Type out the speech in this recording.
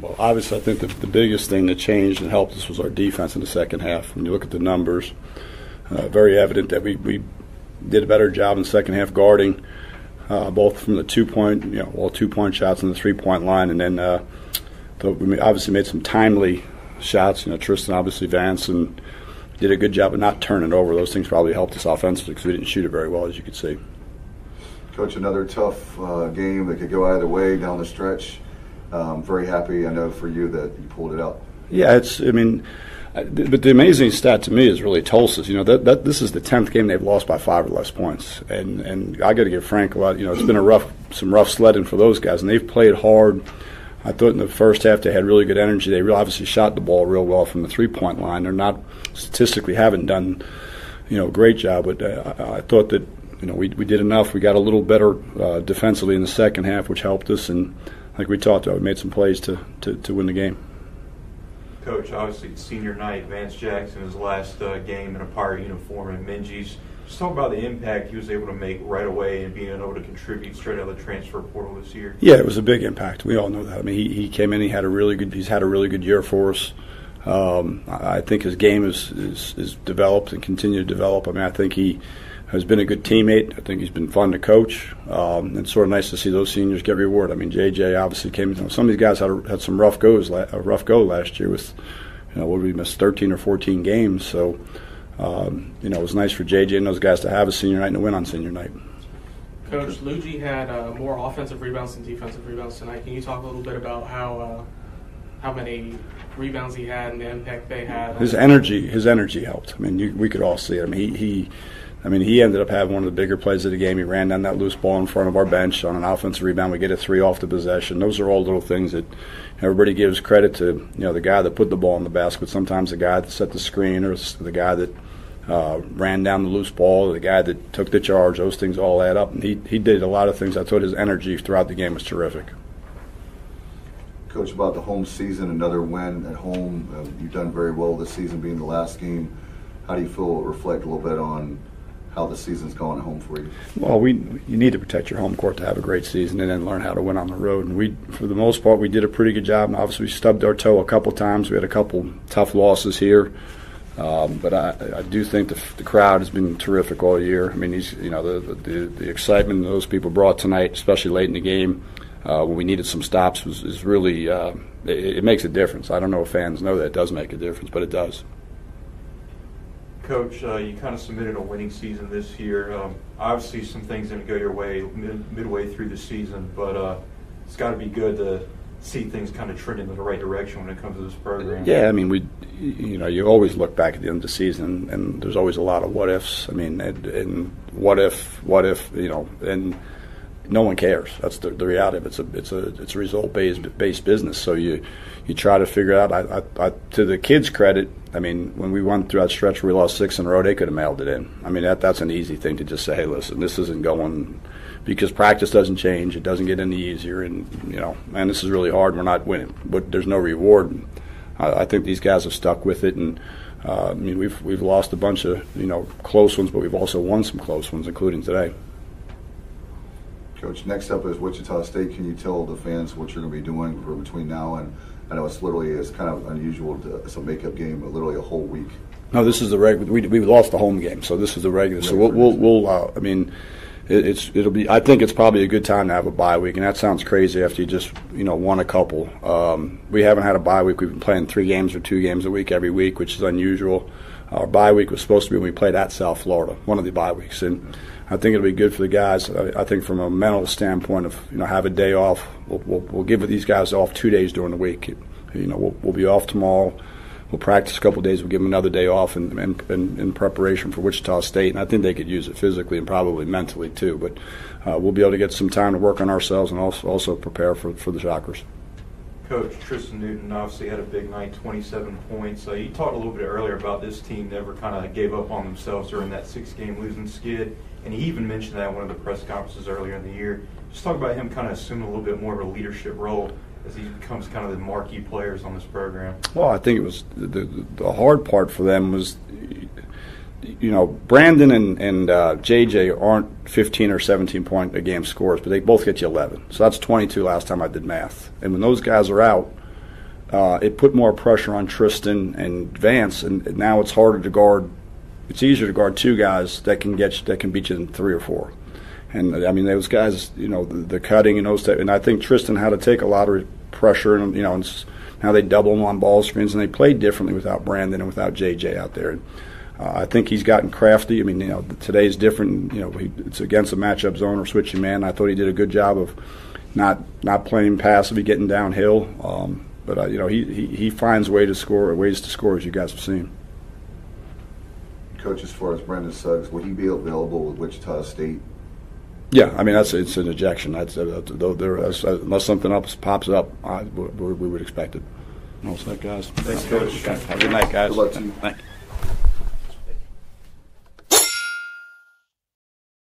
Well, obviously, I think the, the biggest thing that changed and helped us was our defense in the second half. When you look at the numbers, uh, very evident that we, we did a better job in the second half guarding, uh, both from the two point, you know, well, two point shots and the three point line, and then uh, the, we obviously made some timely shots. You know, Tristan obviously Vance and did a good job of not turning over. Those things probably helped us offensively because we didn't shoot it very well, as you could see. Coach, another tough uh, game that could go either way down the stretch. Um, very happy, I know, for you that you pulled it out. Yeah, it's. I mean, but the amazing stat to me is really Tulsa's. You know that, that this is the tenth game they've lost by five or less points, and and I got to give Frank a lot. You know, it's been a rough, some rough sledding for those guys, and they've played hard. I thought in the first half they had really good energy. They really obviously shot the ball real well from the three point line. They're not statistically haven't done, you know, a great job, but uh, I, thought that you know we we did enough. We got a little better uh, defensively in the second half, which helped us, and like we talked about, we made some plays to, to, to win the game. Coach, obviously it's senior night. Vance Jackson, his last uh, game in a pirate uniform, and Minges. Just talk about the impact he was able to make right away and being able to contribute straight out of the transfer portal this year. Yeah, it was a big impact. We all know that. I mean, he, he came in, he had a really good, he's had a really good year for us. Um, I think his game is, is, is developed and continue to develop. I mean, I think he has been a good teammate. I think he's been fun to coach. Um, it's sort of nice to see those seniors get rewarded. I mean, JJ obviously came. You know, some of these guys had a, had some rough goes, a rough go last year with, you know, what we missed 13 or 14 games. So, um, you know, it was nice for JJ and those guys to have a senior night and to win on senior night. Coach Ludgy had uh, more offensive rebounds than defensive rebounds tonight. Can you talk a little bit about how uh, how many rebounds he had and the impact they had? His energy, his energy helped. I mean, you, we could all see it. I mean, he, he I mean, he ended up having one of the bigger plays of the game. He ran down that loose ball in front of our bench on an offensive rebound. We get a three off the possession. Those are all little things that everybody gives credit to. You know, the guy that put the ball in the basket. Sometimes the guy that set the screen, or the guy that uh, ran down the loose ball, the guy that took the charge. Those things all add up. And he he did a lot of things. I thought his energy throughout the game was terrific. Coach, about the home season, another win at home. Uh, you've done very well this season, being the last game. How do you feel? Reflect a little bit on how the season's going at home for you? Well, we you need to protect your home court to have a great season, and then learn how to win on the road. And we, for the most part, we did a pretty good job. And obviously, we stubbed our toe a couple times. We had a couple tough losses here, um, but I, I do think the, the crowd has been terrific all year. I mean, these, you know, the, the the excitement those people brought tonight, especially late in the game. Uh, when we needed some stops, was is really uh, it, it makes a difference. I don't know if fans know that it does make a difference, but it does. Coach, uh, you kind of submitted a winning season this year. Um, obviously, some things didn't go your way mid- midway through the season, but uh, it's got to be good to see things kind of trending in the right direction when it comes to this program. Yeah, I mean, we, you know, you always look back at the end of the season, and there's always a lot of what ifs. I mean, and, and what if, what if, you know, and no one cares. That's the, the reality of it. It's a it's a it's a result based based business. So you you try to figure out. I, I, I, to the kids' credit, I mean, when we went through that stretch we lost six in a row, they could have mailed it in. I mean, that that's an easy thing to just say. Hey, listen, this isn't going because practice doesn't change. It doesn't get any easier, and you know, man, this is really hard. We're not winning, but there's no reward. I, I think these guys have stuck with it, and uh, I mean, we've we've lost a bunch of you know close ones, but we've also won some close ones, including today. Coach, next up is Wichita State. Can you tell the fans what you're going to be doing for between now and I know it's literally it's kind of unusual. To, it's a makeup game, but literally a whole week. No, this is the regular. We, we lost the home game, so this is the regular. So we'll we'll, we'll uh, I mean, it, it's it'll be. I think it's probably a good time to have a bye week, and that sounds crazy after you just you know won a couple. Um, we haven't had a bye week. We've been playing three games or two games a week every week, which is unusual. Our bye week was supposed to be when we played at South Florida, one of the bye weeks, and I think it'll be good for the guys. I, I think from a mental standpoint of you know have a day off. We'll, we'll, we'll give these guys off two days during the week. You know, we'll, we'll be off tomorrow. We'll practice a couple days. We'll give them another day off in, in, in, in, preparation for Wichita State, and I think they could use it physically and probably mentally too. But uh, we'll be able to get some time to work on ourselves and also also prepare for, for the Shockers. Coach Tristan Newton obviously had a big night, 27 points. Uh, you talked a little bit earlier about this team never kind of gave up on themselves during that six-game losing skid, and he even mentioned that in one of the press conferences earlier in the year. Just talk about him kind of assuming a little bit more of a leadership role as he becomes kind of the marquee players on this program? Well, I think it was the, the hard part for them was, you know, Brandon and, and uh, JJ aren't 15 or 17 point a game scores, but they both get you 11. So that's 22 last time I did math. And when those guys are out, uh, it put more pressure on Tristan and Vance, and now it's harder to guard. It's easier to guard two guys that can get you, that can beat you in three or four. And I mean, those guys, you know, the, the cutting and those. Type, and I think Tristan had to take a lot of pressure, and you know, and now they double him on ball screens, and they played differently without Brandon and without JJ out there. And, uh, I think he's gotten crafty. I mean, you know, today's different. You know, he, it's against a matchup zone or switching man. I thought he did a good job of not not playing passive, getting downhill. Um, but uh, you know, he, he he finds way to score ways to score as you guys have seen. Coach, as far as Brandon Suggs, would he be available with Wichita State? Yeah, I mean that's it's an ejection. That's, uh, that's though there that's, uh, unless something else pops up, I, we, we would expect it. All set, guys. Thanks, Coach. Have a good night, guys. Good luck to you. Thank you.